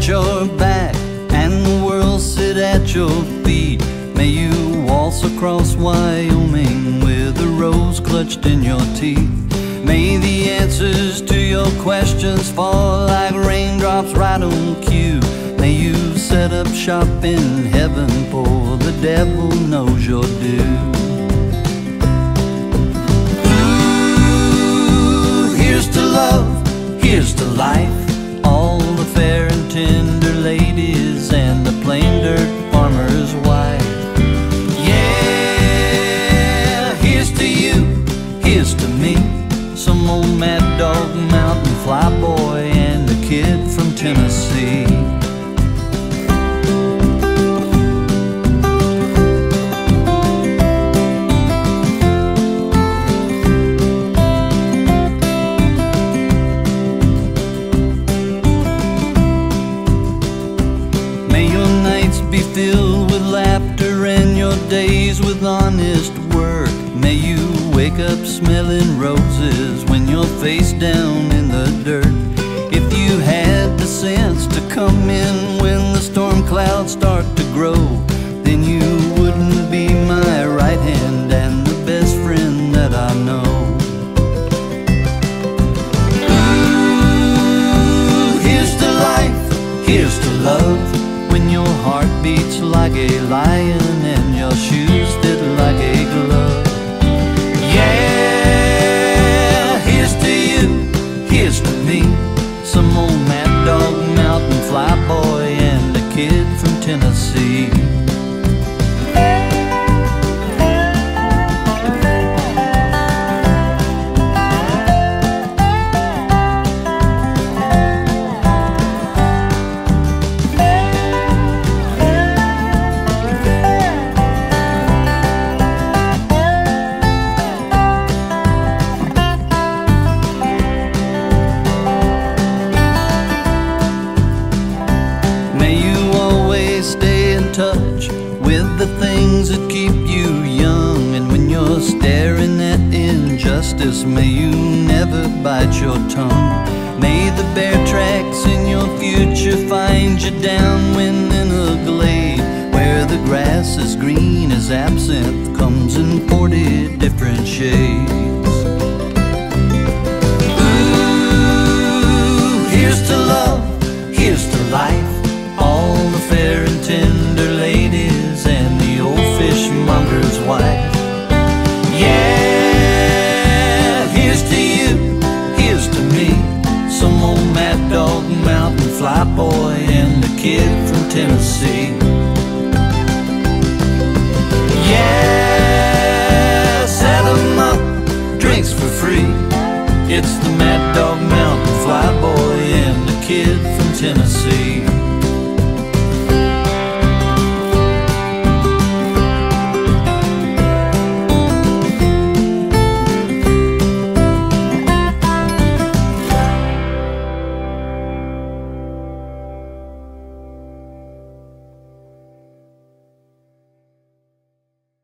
at your back and the world sit at your feet. May you waltz across Wyoming with a rose clutched in your teeth. May the answers to your questions fall like raindrops right on cue. May you set up shop in heaven, for the devil knows your due. Mad dog mountain flyboy and a kid from Tennessee. May your nights be filled with laughter and your days with honest when you're face down in the dirt. If you had the sense to come in when the storm clouds start to grow, then you wouldn't be my right hand and the best friend that I know. Ooh, here's to life, here's to love. When your heart beats like a lion and your shoes fit like a Tennessee. the things that keep you young. And when you're staring at injustice, may you never bite your tongue. May the bear tracks in your future find you down in a glade where the grass is green as absinthe comes in 40 different shades. Ooh, here's to love, here's to life. Tennessee.